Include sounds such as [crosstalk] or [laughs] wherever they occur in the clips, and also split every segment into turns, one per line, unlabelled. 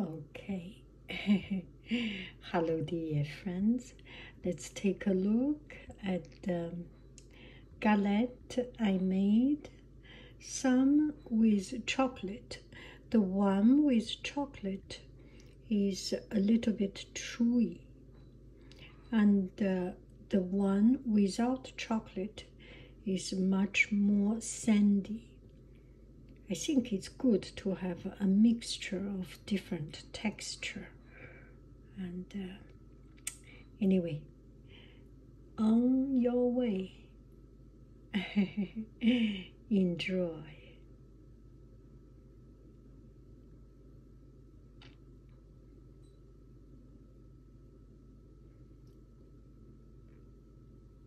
Okay. [laughs] Hello, dear friends. Let's take a look at the galette I made. Some with chocolate. The one with chocolate is a little bit chewy, and uh, the one without chocolate is much more sandy. I think it's good to have a mixture of different texture. And uh, anyway, on your way. [laughs] Enjoy.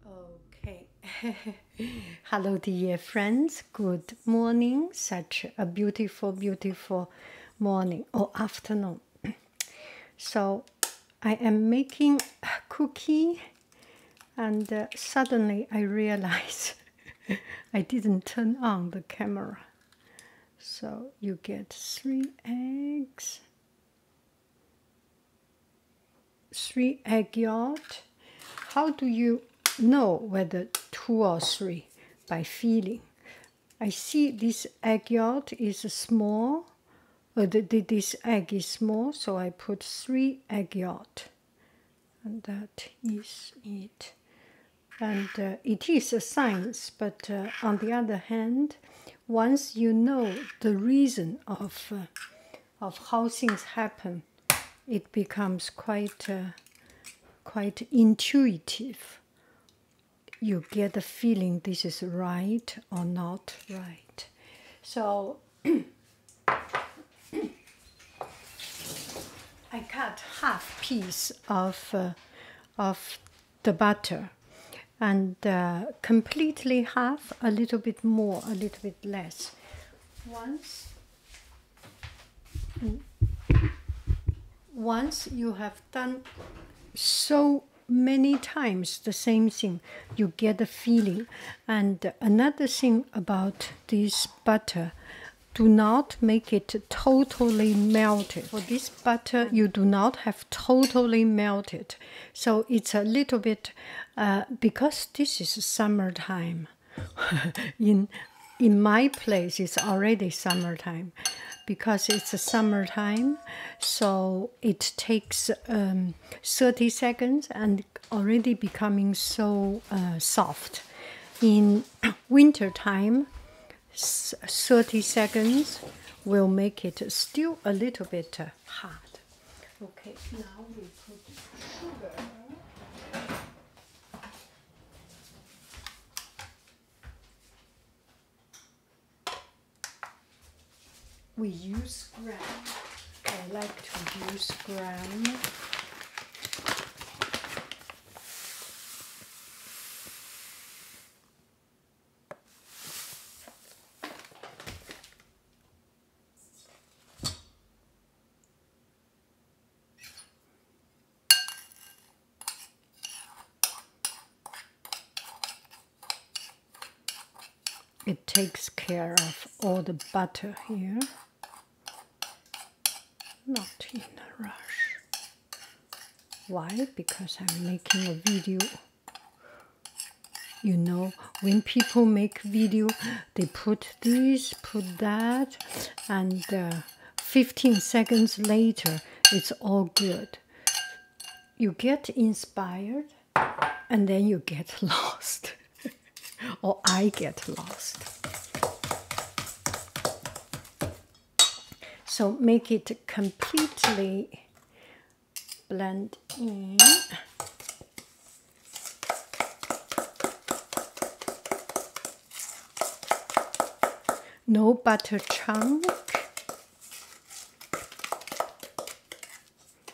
Okay. [laughs] Hello, dear friends. Good morning. Such a beautiful, beautiful morning or afternoon. [clears throat] So, I am making a cookie, and uh, suddenly I realize [laughs] I didn't turn on the camera. So, you get three eggs, three egg yolk. How do you know whether two or three? By feeling. I see this egg yolk is small. Uh, this egg is small, so I put three egg yolk. And that is it. And uh, it is a science, but uh, on the other hand, once you know the reason of, uh, of how things happen, it becomes quite, uh, quite intuitive. You get the feeling this is right or not right. So [coughs] I cut half piece of uh, of the butter and uh, completely half a little bit more a little bit less once once you have done so many times the same thing you get the feeling and another thing about this butter do not make it totally melted. For this butter, you do not have totally melted. So it's a little bit, uh, because this is summertime. [laughs] in, in my place, it's already summertime. Because it's a summertime, so it takes um, 30 seconds and already becoming so uh, soft. In [clears throat] winter time, 30 seconds will make it still a little bit uh, hard. Okay, now we put sugar. We use gram. I like to use gram. It takes care of all the butter here. Not in a rush. Why? Because I'm making a video. You know, when people make video, they put this, put that, and uh, 15 seconds later, it's all good. You get inspired, and then you get [laughs] lost or I get lost. So make it completely blend in. No butter chunk.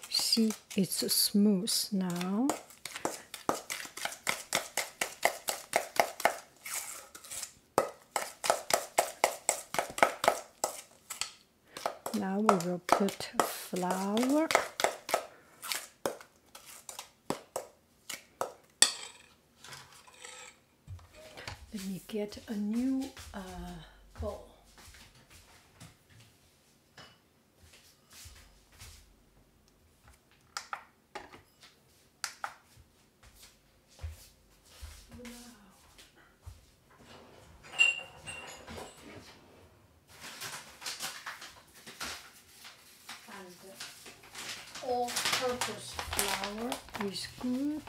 See, it's smooth now. Now we will put flour. Let me get a new uh, bowl. all-purpose flour is good.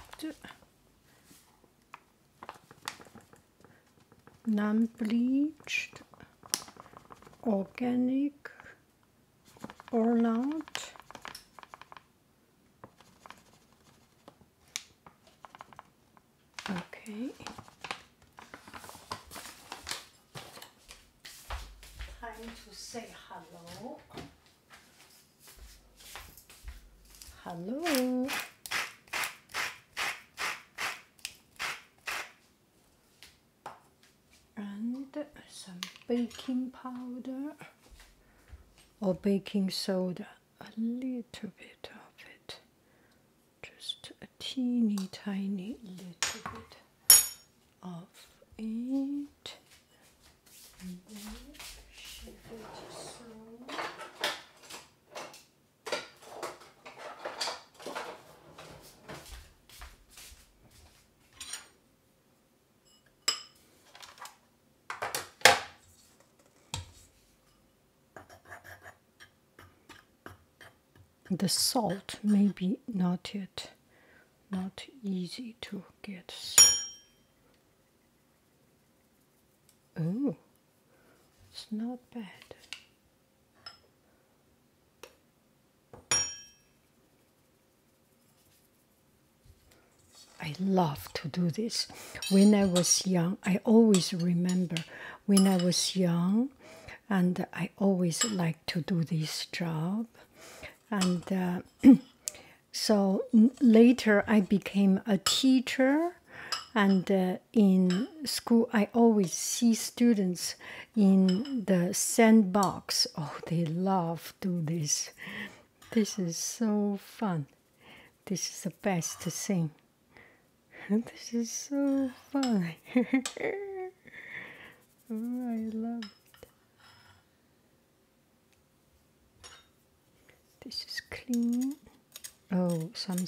Non-bleached, organic or not. Okay. Time to say hello. Hello. And some baking powder or baking soda, a little bit of it, just a teeny tiny little bit of it. And then shift it so. The salt maybe not yet, not easy to get. Oh, it's not bad. I love to do this. When I was young, I always remember when I was young, and I always liked to do this job. And uh, [clears throat] so later, I became a teacher, and uh, in school, I always see students in the sandbox. Oh, they love do this. This is so fun. This is the best thing. [laughs] This is so fun. [laughs] oh, I love This is clean. Oh, some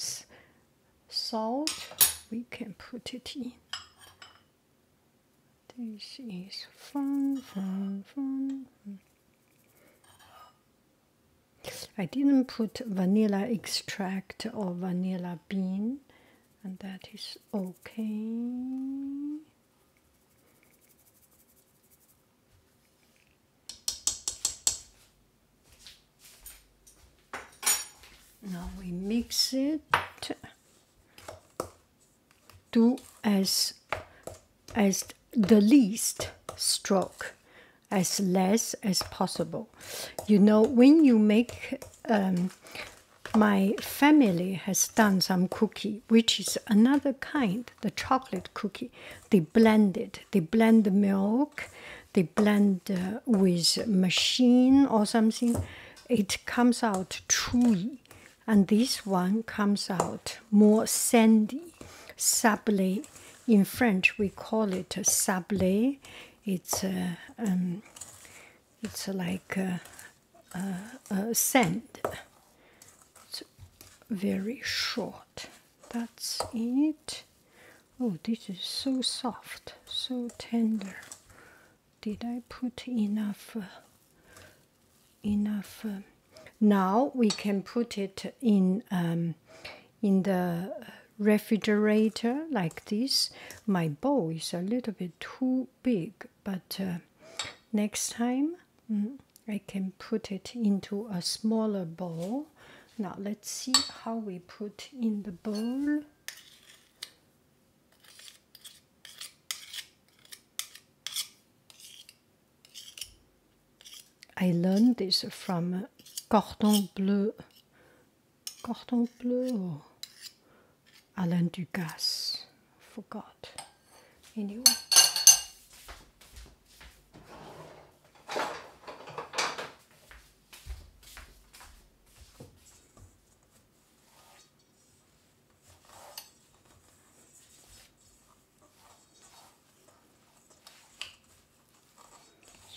salt. We can put it in. This is fun, fun, fun. I didn't put vanilla extract or vanilla bean, and that is okay. Now we mix it. Do as as the least stroke, as less as possible. You know, when you make um, my family has done some cookie, which is another kind, the chocolate cookie. They blend it. They blend the milk. They blend uh, with machine or something. It comes out chewy, and this one comes out more sandy, sablé. In French, we call it sablé. It's uh, um, it's like sand. It's very short. That's it. Oh, this is so soft, so tender. Did I put enough? Uh, enough. Uh, now we can put it in um, in the refrigerator like this. My bowl is a little bit too big, but uh, next time mm, I can put it into a smaller bowl. Now let's see how we put in the bowl. I learned this from Cordon Bleu. Cordon Bleu Alain Ducasse. Forgot. Anyway.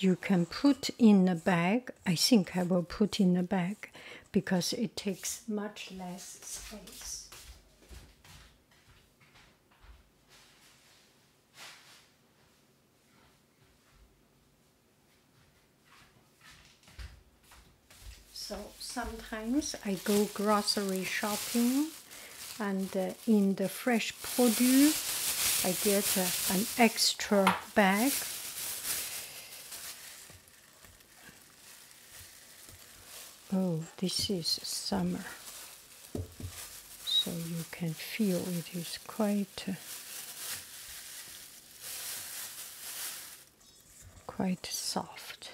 You can put in a bag. I think I will put in a bag because it takes much less space. So sometimes I go grocery shopping and uh, in the fresh produce I get uh, an extra bag. Oh, this is summer, so you can feel it is quite. Uh, quite soft.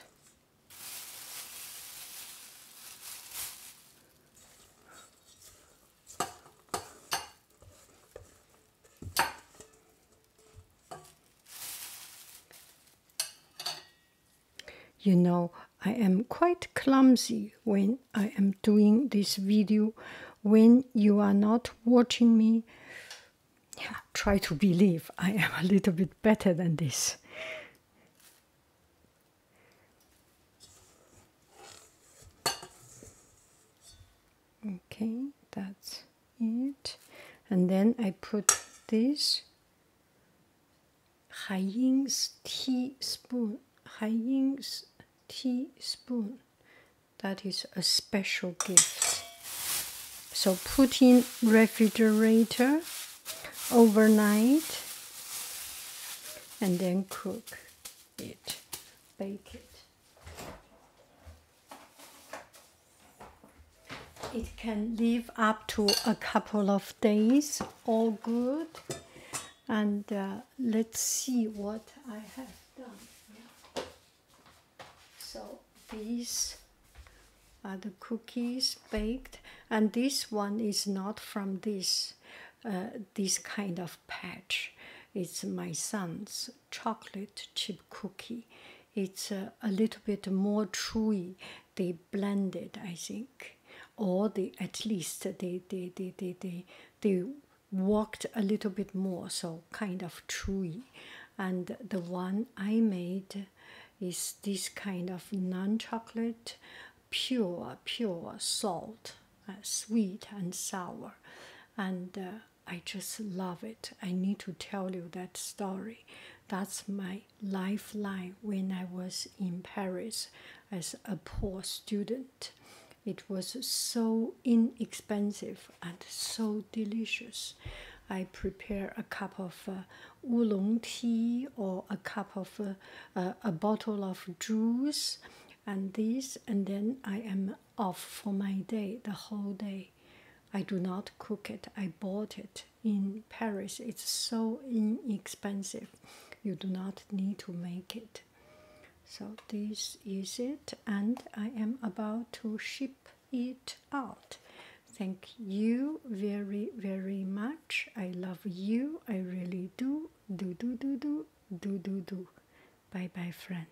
You know, I am quite clumsy when I am doing this video. When you are not watching me, yeah, try to believe I am a little bit better than this. Okay, that's it. And then I put this Haiying's teaspoon. Haiying's teaspoon. That is a special gift. So put in refrigerator overnight and then cook it, bake it. It can live up to a couple of days, all good. And uh, let's see what I have. So these are the cookies baked, and this one is not from this uh, this kind of patch. It's my son's chocolate chip cookie. It's uh, a little bit more chewy. They blended, I think, or they at least they they they they they, they worked a little bit more, so kind of chewy. And the one I made is this kind of non-chocolate, pure pure salt, uh, sweet and sour, and. Uh, I just love it. I need to tell you that story. That's my lifeline when I was in Paris as a poor student. It was so inexpensive and so delicious. I prepare a cup of uh, oolong tea or a cup of uh, uh, a bottle of juice and this, and then I am off for my day the whole day. I do not cook it. I bought it in Paris. It's so inexpensive. You do not need to make it. So this is it and I am about to ship it out. Thank you very very much. I love you. I really do. Do do do do do do do. Bye bye friend.